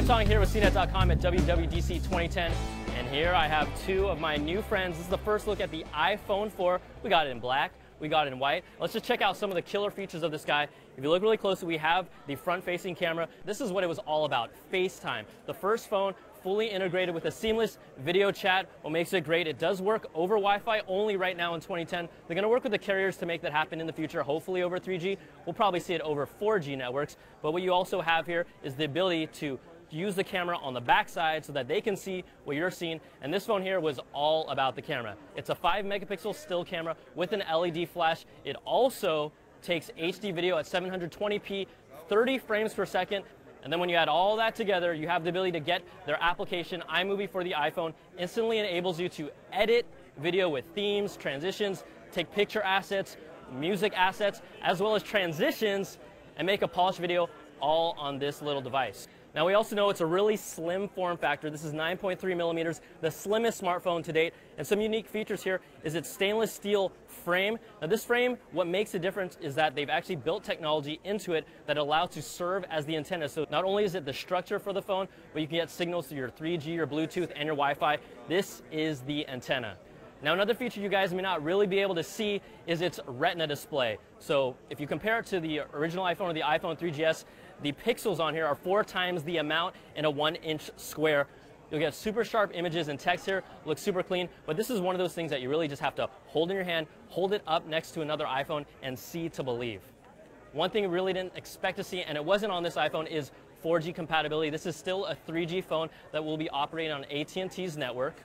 Brian Tong here with CNET.com at WWDC 2010. And here I have two of my new friends. This is the first look at the iPhone 4. We got it in black, we got it in white. Let's just check out some of the killer features of this guy. If you look really closely, we have the front-facing camera. This is what it was all about, FaceTime. The first phone fully integrated with a seamless video chat. What makes it great, it does work over Wi-Fi only right now in 2010. They're going to work with the carriers to make that happen in the future, hopefully over 3G. We'll probably see it over 4G networks. But what you also have here is the ability to use the camera on the backside so that they can see what you're seeing. And this phone here was all about the camera. It's a 5 megapixel still camera with an LED flash. It also takes HD video at 720p, 30 frames per second, and then when you add all that together, you have the ability to get their application, iMovie for the iPhone, instantly enables you to edit video with themes, transitions, take picture assets, music assets, as well as transitions, and make a polished video all on this little device. Now we also know it's a really slim form factor. This is 9.3 millimeters, the slimmest smartphone to date. And some unique features here is its stainless steel frame. Now this frame, what makes a difference is that they've actually built technology into it that allows to serve as the antenna. So not only is it the structure for the phone, but you can get signals to your 3G, your Bluetooth, and your Wi-Fi. This is the antenna. Now another feature you guys may not really be able to see is its retina display. So if you compare it to the original iPhone or the iPhone 3GS, the pixels on here are four times the amount in a one inch square. You'll get super sharp images and text here, looks super clean, but this is one of those things that you really just have to hold in your hand, hold it up next to another iPhone, and see to believe. One thing you really didn't expect to see, and it wasn't on this iPhone, is 4G compatibility. This is still a 3G phone that will be operating on AT&T's network.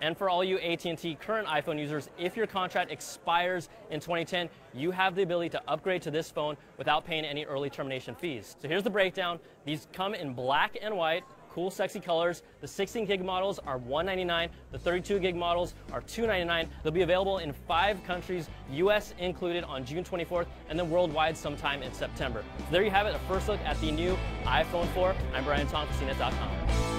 And for all you AT&T current iPhone users, if your contract expires in 2010, you have the ability to upgrade to this phone without paying any early termination fees. So here's the breakdown. These come in black and white, cool, sexy colors. The 16 gig models are 199. The 32 gig models are 299. They'll be available in five countries, US included, on June 24th, and then worldwide sometime in September. So there you have it, a first look at the new iPhone 4. I'm Brian Tong for CNET.com.